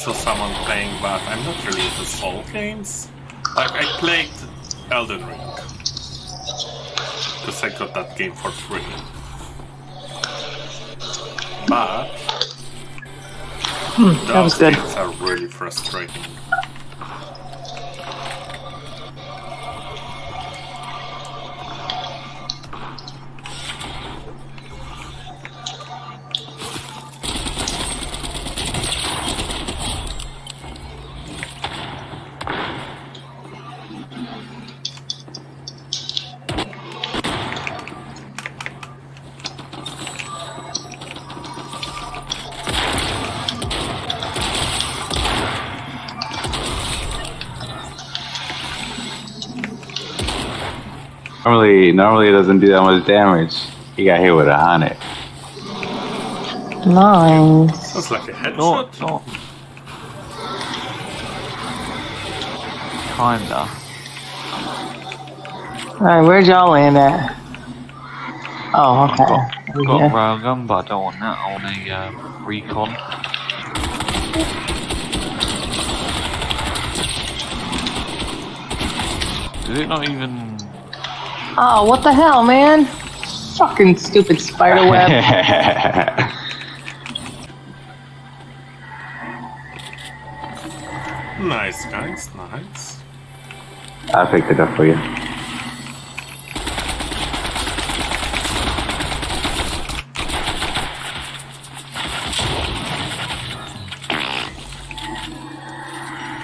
saw someone playing that. I'm not really into Soul games. Like, I played Elden Ring. Because I got that game for free. But... Hmm, that was those good. games are really frustrating. Normally, normally it doesn't do that much damage. He got hit with a hundred. Nice. Sounds like a Not, headshot. not. Kinda. Alright, where'd y'all land at? Oh, I've okay. got, got a here. railgun, but I don't want that. I want a uh, recon. Did it not even? Oh, what the hell, man? Fucking stupid spider web. Nice, guys, nice. I picked it up for you.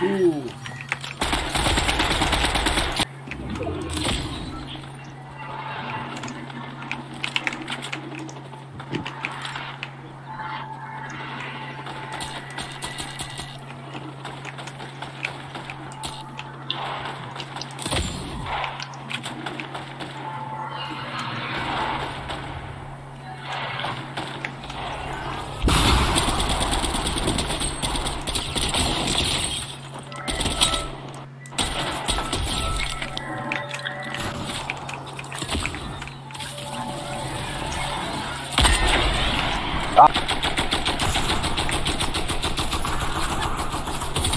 Ooh.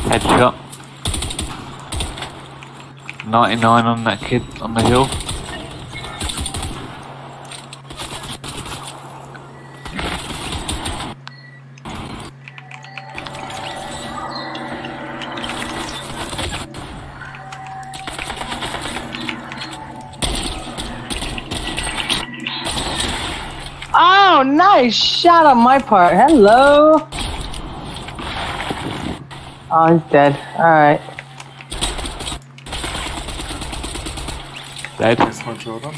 Headshot. 99 on that kid on the hill. Oh, nice shot on my part. Hello. Oh, he's dead. Alright. Dead. One, Jordan.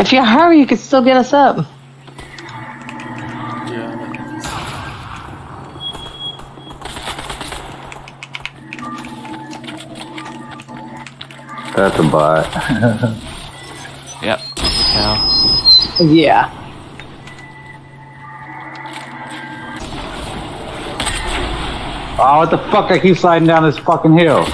If you hurry, you could still get us up. That's a bot. Yep. Cow. Yeah. Oh, what the fuck? I keep sliding down this fucking hill.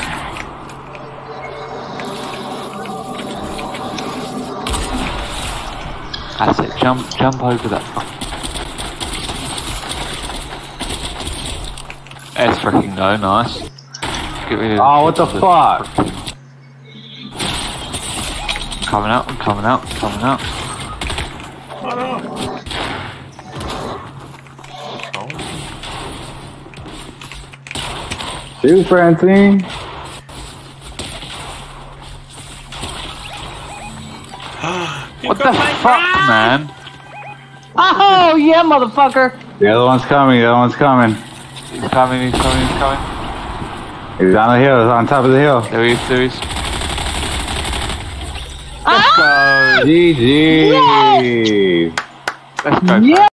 That's it. Jump, jump over that. Let's freaking go. Nice. Get rid of Oh, what the the- fuck? Coming out. I'm coming out. Coming out. Oh no! Shoot, Francine. What the got my fuck, man? Oh, yeah, motherfucker. The other one's coming. The other one's coming. He's coming. He's coming. He's coming. He's on the hill. He's on top of the hill. There he is. There he is. Ah! Let's go. GG. Let's go. Yeah.